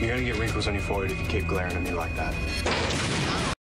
You're gonna get wrinkles on your forehead if you keep glaring at me like that.